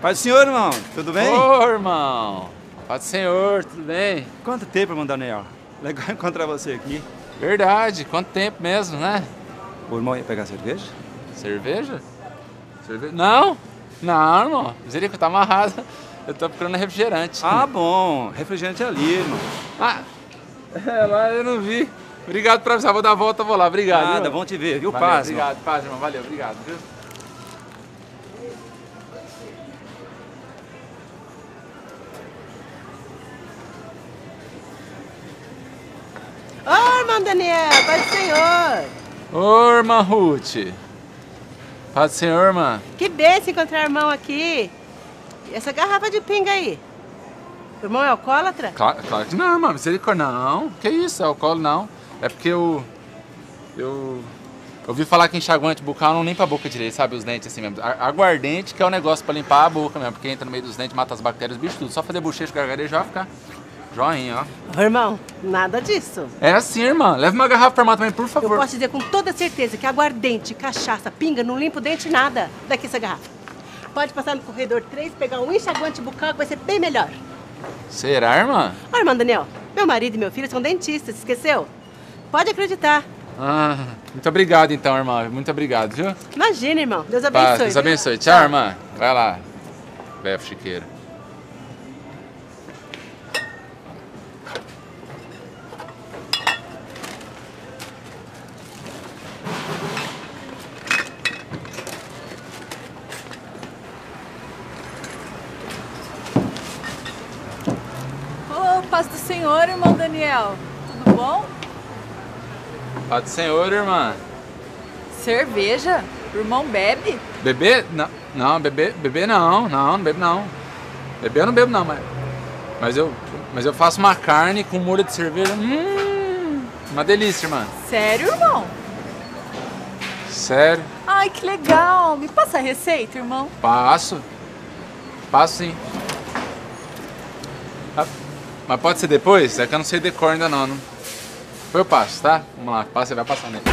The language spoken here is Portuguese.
Paz do Senhor, irmão. Tudo bem? Ô, irmão. Paz do Senhor, tudo bem? Quanto tempo, irmão Daniel? Legal encontrar você aqui. Verdade, quanto tempo mesmo, né? O irmão ia pegar cerveja? Cerveja? Cerveja? Não, não, irmão. Misericórdia, tá amarrado. Eu tô procurando refrigerante. Ah, bom. Refrigerante ali, irmão. Ah, é, lá eu não vi. Obrigado por avisar, vou dar a volta, vou lá. Obrigado. Nada, viu? bom te ver, viu? Valeu, Paz, irmão. Obrigado, paz, irmão. Valeu, obrigado, viu? Irmão Daniel, paz do Senhor. Ô, irmã Ruth. Paz do Senhor, irmã. Que benção encontrar irmão aqui. E essa garrafa de pinga aí? O irmão é alcoólatra? Claro, claro que não, irmã. Misericórdia, não. Que isso, álcool não. É porque eu... Eu... Eu ouvi falar que enxaguante bucal não limpa a boca direito, sabe? Os dentes assim mesmo. Aguardente que é o negócio pra limpar a boca mesmo, porque entra no meio dos dentes, mata as bactérias, os bichos tudo. Só fazer bochecho, gargarejo, já vai ficar joinha, ó. Ô, irmão, nada disso. É assim, irmã. Leva uma garrafa pra também, por Eu favor. posso dizer com toda certeza que aguardente, cachaça, pinga não limpa o dente nada daqui essa garrafa. Pode passar no corredor 3, pegar um enxaguante bucal que vai ser bem melhor. Será, irmã? Ô, irmão Daniel, meu marido e meu filho são dentistas, esqueceu? Pode acreditar. Ah, muito obrigado então, irmã. Muito obrigado, viu? Imagina, irmão. Deus abençoe. Paz, Deus abençoe. Tchau, irmã. Vai lá. Velho chiqueiro. Ô, paz do Senhor, irmão Daniel. Tudo bom? Paz do Senhor, irmã. Cerveja? O irmão bebe? Bebê? Não, não, bebê, bebê não, não, não bebo não. Bebê eu não bebo não, mas. Mas eu, mas eu faço uma carne com molho de cerveja. Hum, uma delícia, irmã. Sério, irmão? Sério. Ai, que legal. Me passa a receita, irmão. Passo. Passo sim. Mas pode ser depois? É que eu não sei decor ainda não. não. Depois eu passo, tá? Vamos lá, passa vai passar nele.